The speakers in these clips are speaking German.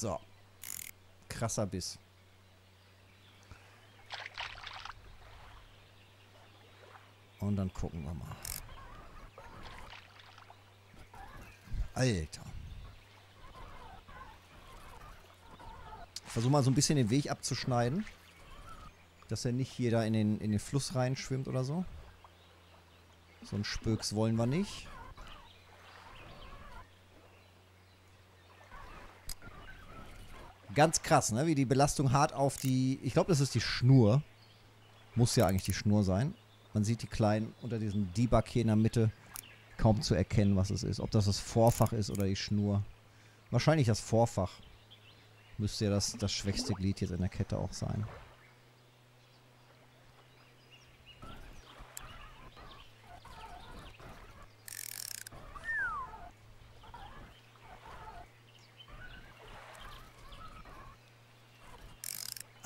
So. Krasser Biss. Und dann gucken wir mal. Alter. Ich versuche mal so ein bisschen den Weg abzuschneiden. Dass er nicht jeder in den, in den Fluss reinschwimmt oder so. So ein Spöks wollen wir nicht. Ganz krass, ne? Wie die Belastung hart auf die... Ich glaube, das ist die Schnur. Muss ja eigentlich die Schnur sein. Man sieht die kleinen unter diesem Debug hier in der Mitte kaum zu erkennen, was es ist. Ob das das Vorfach ist oder die Schnur. Wahrscheinlich das Vorfach. Müsste ja das, das schwächste Glied jetzt in der Kette auch sein.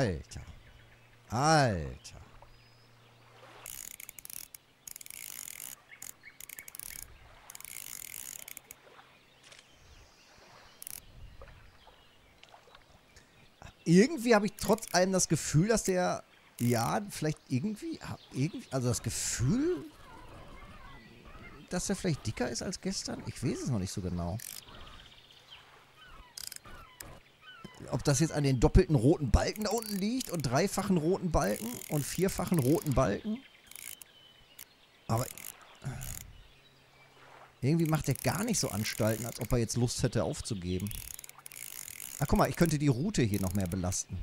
Alter. Alter. Irgendwie habe ich trotz allem das Gefühl, dass der, ja, vielleicht irgendwie, irgendwie, also das Gefühl, dass er vielleicht dicker ist als gestern. Ich weiß es noch nicht so genau. Ob das jetzt an den doppelten roten Balken da unten liegt und dreifachen roten Balken und vierfachen roten Balken. Aber irgendwie macht er gar nicht so Anstalten, als ob er jetzt Lust hätte aufzugeben. Ach, guck mal, ich könnte die Route hier noch mehr belasten.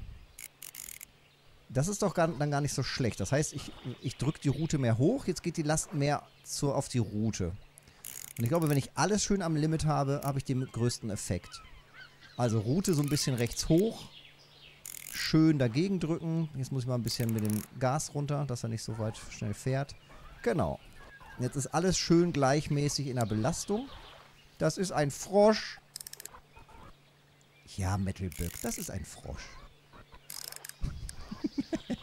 Das ist doch gar, dann gar nicht so schlecht. Das heißt, ich, ich drücke die Route mehr hoch, jetzt geht die Last mehr zu, auf die Route. Und ich glaube, wenn ich alles schön am Limit habe, habe ich den größten Effekt. Also Route so ein bisschen rechts hoch. Schön dagegen drücken. Jetzt muss ich mal ein bisschen mit dem Gas runter, dass er nicht so weit schnell fährt. Genau. Jetzt ist alles schön gleichmäßig in der Belastung. Das ist ein Frosch. Ja, Metalbird, das ist ein Frosch.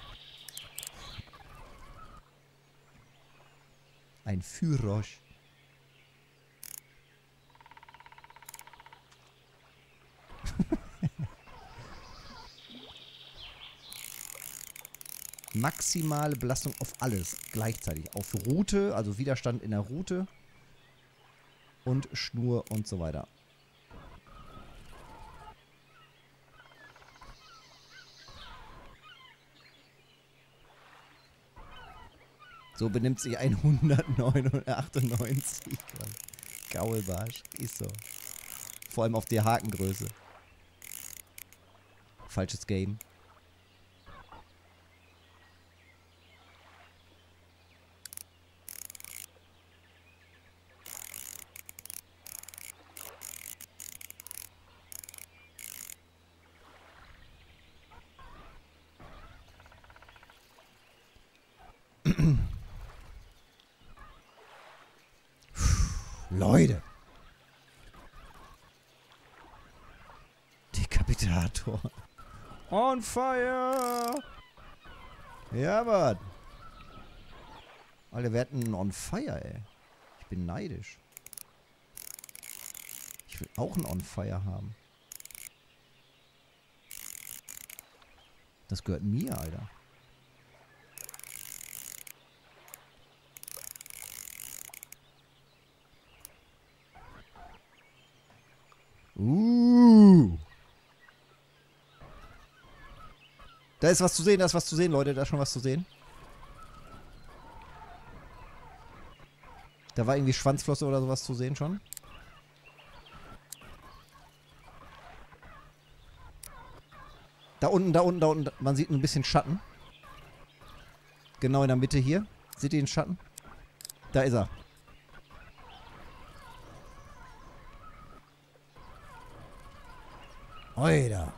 ein Führosch. Maximale Belastung auf alles gleichzeitig. Auf Route, also Widerstand in der Route und Schnur und so weiter. So benimmt sich ein 198. Gaulbarsch. Ist so. Vor allem auf der Hakengröße. Falsches Game. Leute. Dekapitator. On fire! Ja, Mann. Alter, wir hatten On Fire, ey. Ich bin neidisch. Ich will auch einen On Fire haben. Das gehört mir, Alter. Da ist was zu sehen, da ist was zu sehen, Leute. Da ist schon was zu sehen. Da war irgendwie Schwanzflosse oder sowas zu sehen schon. Da unten, da unten, da unten. Man sieht ein bisschen Schatten. Genau in der Mitte hier. Seht ihr den Schatten? Da ist er. Alter.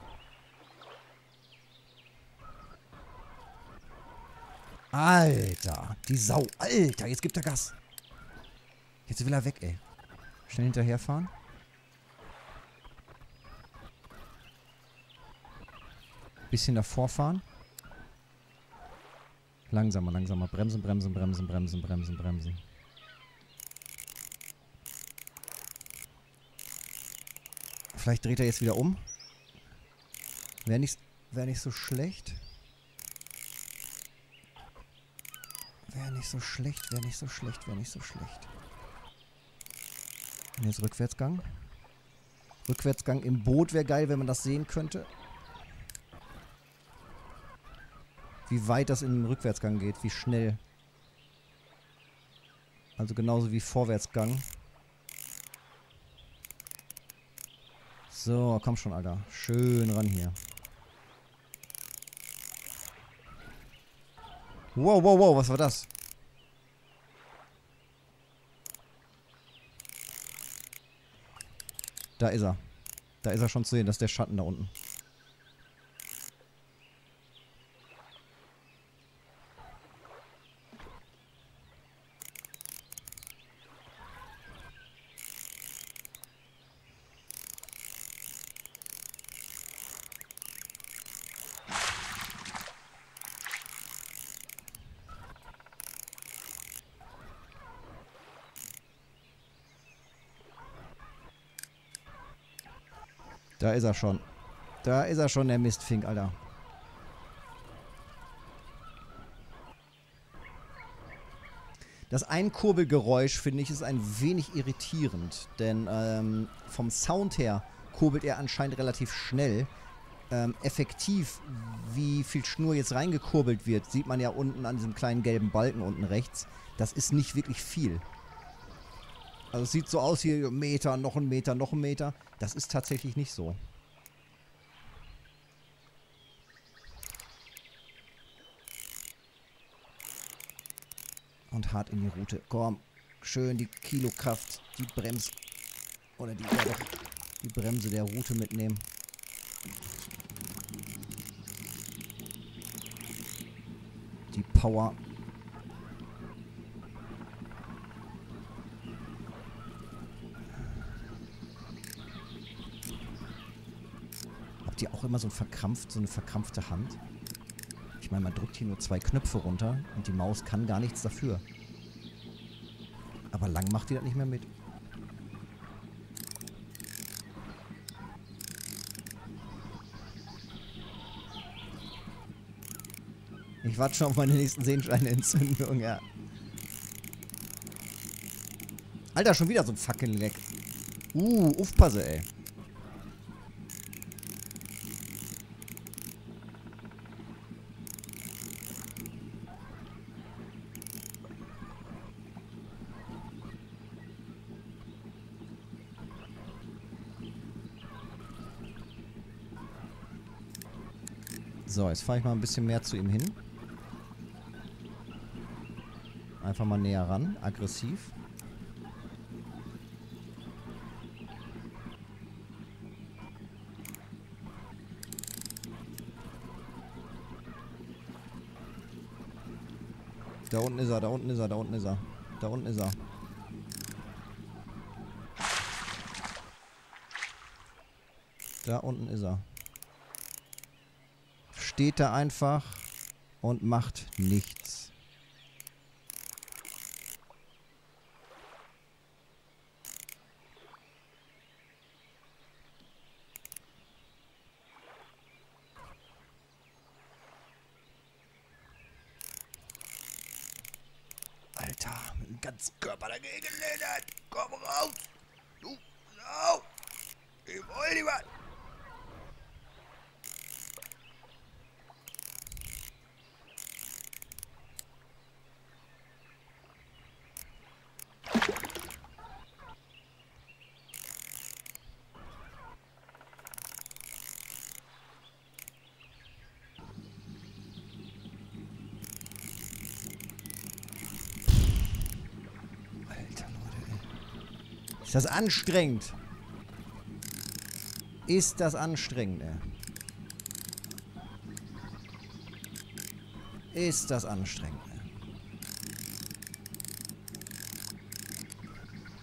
Alter. Die Sau. Alter, jetzt gibt er Gas. Jetzt will er weg, ey. Schnell hinterherfahren. Bisschen davor fahren. Langsamer, langsamer. Bremsen, bremsen, bremsen, bremsen, bremsen, bremsen. Vielleicht dreht er jetzt wieder um. Wäre nicht, wär nicht so schlecht. Wäre nicht so schlecht, wäre nicht so schlecht, wäre nicht so schlecht. Und jetzt Rückwärtsgang. Rückwärtsgang im Boot wäre geil, wenn man das sehen könnte. Wie weit das in den Rückwärtsgang geht, wie schnell. Also genauso wie Vorwärtsgang. So, komm schon, Alter. Schön ran hier. Wow, wow, wow, was war das? Da ist er. Da ist er schon zu sehen, das ist der Schatten da unten. Ist er schon. Da ist er schon, der Mistfink, Alter. Das Einkurbelgeräusch, finde ich, ist ein wenig irritierend. Denn ähm, vom Sound her kurbelt er anscheinend relativ schnell. Ähm, effektiv, wie viel Schnur jetzt reingekurbelt wird, sieht man ja unten an diesem kleinen gelben Balken unten rechts. Das ist nicht wirklich viel. Also es sieht so aus hier, Meter, noch ein Meter, noch ein Meter. Das ist tatsächlich nicht so. Und hart in die Route. Komm, schön die Kilokraft, die Brems... Oder die, ja doch, die Bremse der Route mitnehmen. Die Power Habt ihr auch immer so verkrampft, so eine verkrampfte Hand? Ich meine, man drückt hier nur zwei Knöpfe runter und die Maus kann gar nichts dafür. Aber lang macht die das nicht mehr mit. Ich warte schon auf meine nächsten Sehenscheinentzündung, ja. Alter, schon wieder so ein fucking Leck. Uh, aufpasse, ey. So, jetzt fahre ich mal ein bisschen mehr zu ihm hin. Einfach mal näher ran, aggressiv. Da unten ist er, da unten ist er, da unten ist er. Da unten ist er. Da unten ist er steht da einfach und macht nichts. Alter, mit dem ganzen Körper dagegen lehnen. Komm raus. Du, Sau. Ich will nicht das anstrengend? Ist das anstrengend, ey. Ist das anstrengend, ey.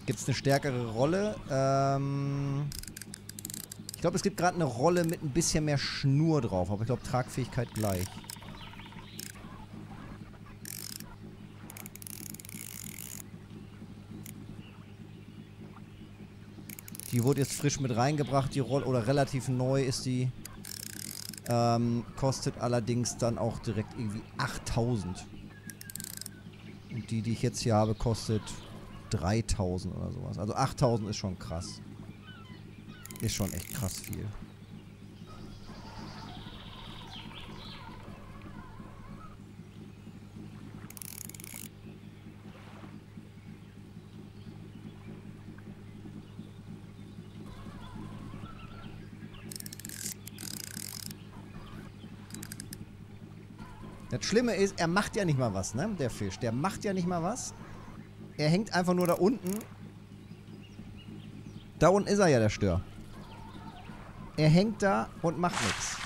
Gibt es eine stärkere Rolle? Ähm ich glaube, es gibt gerade eine Rolle mit ein bisschen mehr Schnur drauf, aber ich glaube, Tragfähigkeit gleich. Die wurde jetzt frisch mit reingebracht, die Rolle, oder relativ neu ist die. Ähm, kostet allerdings dann auch direkt irgendwie 8000. Und die, die ich jetzt hier habe, kostet 3000 oder sowas. Also 8000 ist schon krass. Ist schon echt krass viel. Das Schlimme ist, er macht ja nicht mal was, ne? Der Fisch. Der macht ja nicht mal was. Er hängt einfach nur da unten. Da unten ist er ja, der Stör. Er hängt da und macht nichts.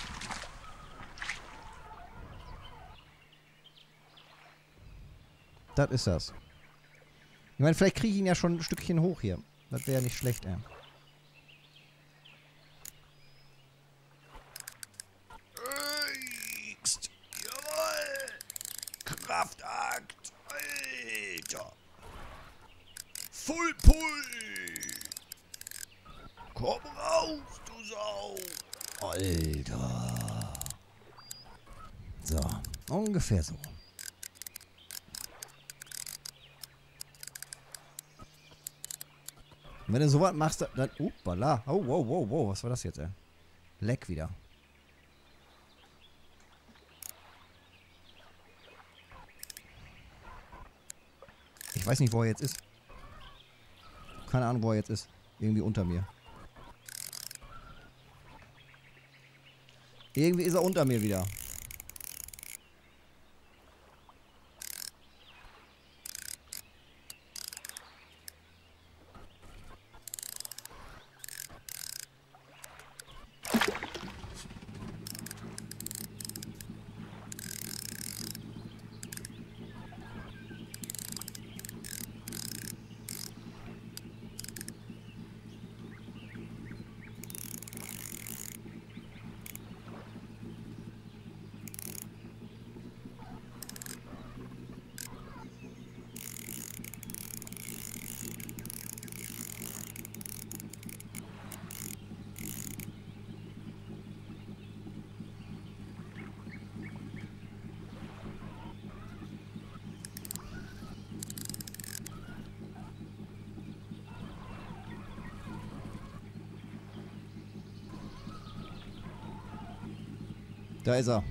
Das ist das. Ich meine, vielleicht kriege ich ihn ja schon ein Stückchen hoch hier. Das wäre ja nicht schlecht, ey. Kraftakt. Alter. Full Pull. Komm raus, du Sau. Alter. So, ungefähr so. Und wenn du sowas machst, dann... Uppala. Oh, wow, wow, wow. Was war das jetzt, ey? Leck wieder. Ich weiß nicht, wo er jetzt ist. Keine Ahnung, wo er jetzt ist. Irgendwie unter mir. Irgendwie ist er unter mir wieder. Da ist er.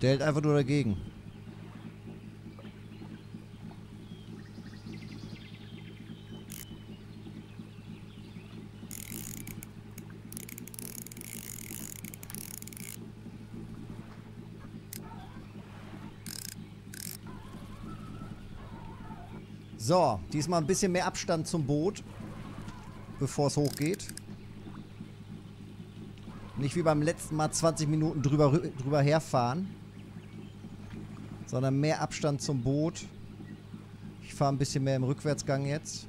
Der hält einfach nur dagegen. So, diesmal ein bisschen mehr Abstand zum Boot bevor es hochgeht. Nicht wie beim letzten Mal 20 Minuten drüber, drüber herfahren. Sondern mehr Abstand zum Boot. Ich fahre ein bisschen mehr im Rückwärtsgang jetzt.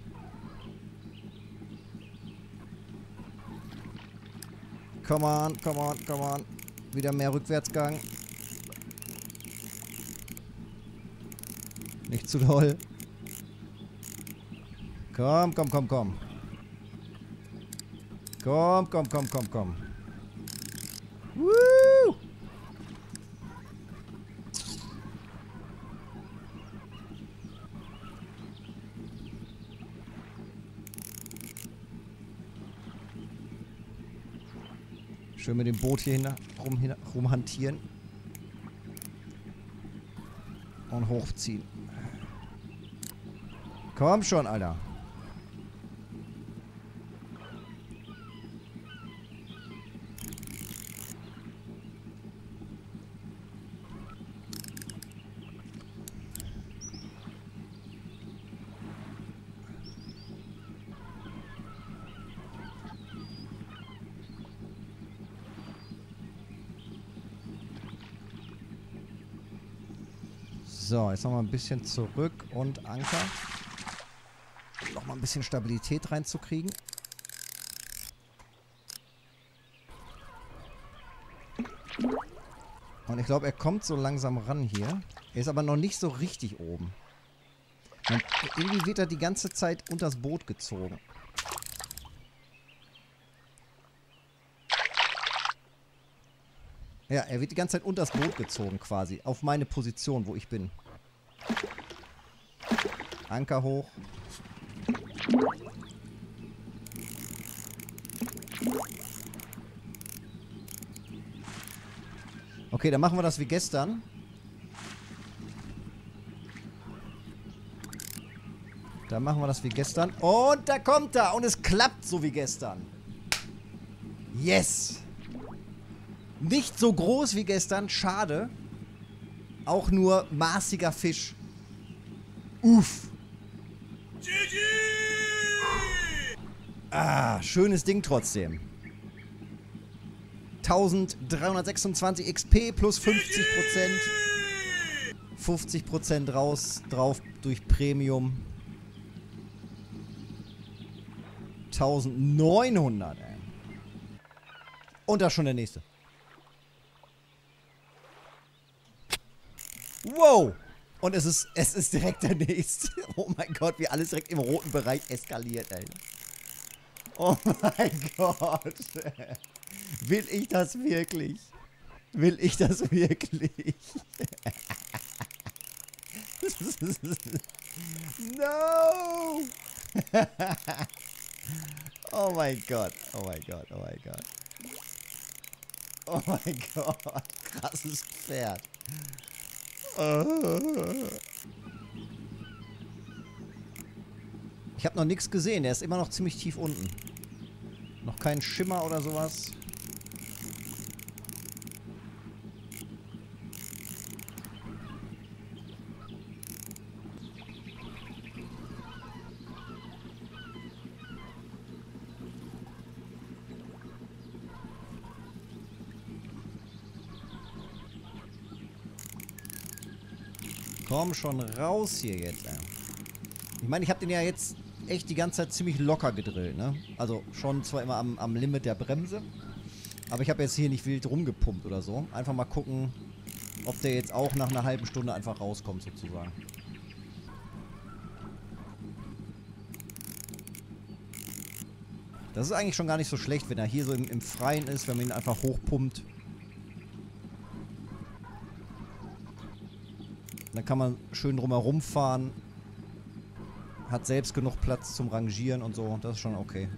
Come on, come on, come on. Wieder mehr Rückwärtsgang. Nicht zu doll. Komm, komm, komm, komm. Komm, komm, komm, komm, komm. Woo! Schön mit dem Boot hier hin, rum, hin, rumhantieren. Und hochziehen. Komm schon, Alter. So, jetzt nochmal ein bisschen zurück und Anker. Nochmal ein bisschen Stabilität reinzukriegen. Und ich glaube, er kommt so langsam ran hier. Er ist aber noch nicht so richtig oben. Und irgendwie wird er die ganze Zeit unters Boot gezogen. Ja, er wird die ganze Zeit unter das Boot gezogen quasi. Auf meine Position, wo ich bin. Anker hoch. Okay, dann machen wir das wie gestern. Dann machen wir das wie gestern. Und da kommt er. Und es klappt so wie gestern. Yes. Nicht so groß wie gestern. Schade. Auch nur maßiger Fisch. Uff. Ah, schönes Ding trotzdem. 1326 XP plus 50%. 50% raus, drauf durch Premium. 1900, ey. Und da schon der nächste. Wow! Und es ist, es ist direkt der nächste. Oh mein Gott, wie alles direkt im roten Bereich eskaliert, ey. Oh mein Gott. Will ich das wirklich? Will ich das wirklich? no! oh mein Gott, oh mein Gott, oh mein Gott. Oh mein Gott, krasses Pferd. Ich habe noch nichts gesehen, der ist immer noch ziemlich tief unten. Noch kein Schimmer oder sowas. Komm schon raus hier jetzt, ey. Ich meine, ich habe den ja jetzt echt die ganze Zeit ziemlich locker gedrillt, ne? Also schon zwar immer am, am Limit der Bremse, aber ich habe jetzt hier nicht wild rumgepumpt oder so. Einfach mal gucken, ob der jetzt auch nach einer halben Stunde einfach rauskommt, sozusagen. Das ist eigentlich schon gar nicht so schlecht, wenn er hier so im, im Freien ist, wenn man ihn einfach hochpumpt. Dann kann man schön drumherum fahren. Hat selbst genug Platz zum Rangieren und so. Das ist schon okay.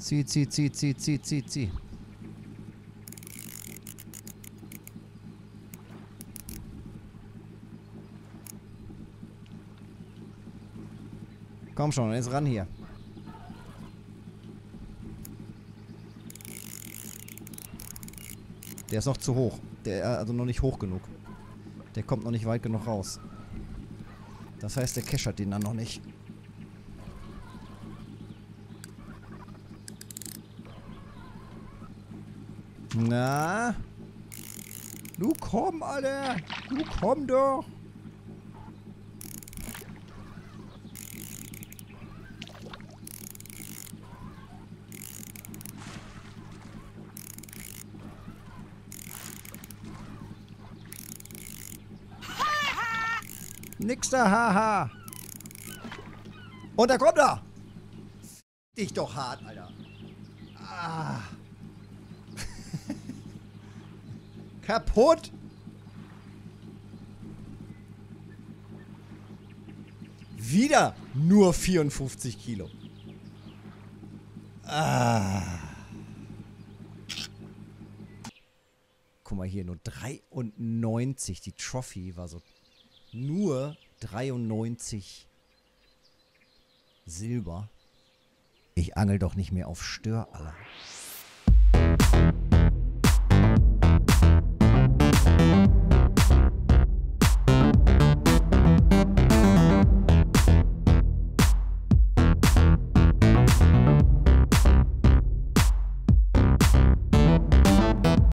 Zieh, zieh, zieh, zieh, zieh, zieh, zieh. Komm schon, jetzt ran hier. Der ist noch zu hoch. Der, äh, also noch nicht hoch genug. Der kommt noch nicht weit genug raus. Das heißt, der keschert den dann noch nicht. Na? Du komm, Alter! Du komm doch! Nix da, haha! Und da kommt er! Dich doch hart, Alter! Ah! Kaputt! Wieder nur 54 Kilo. Ah. Guck mal hier, nur 93. Die Trophy war so nur 93 Silber. Ich angel doch nicht mehr auf Stör, Alter.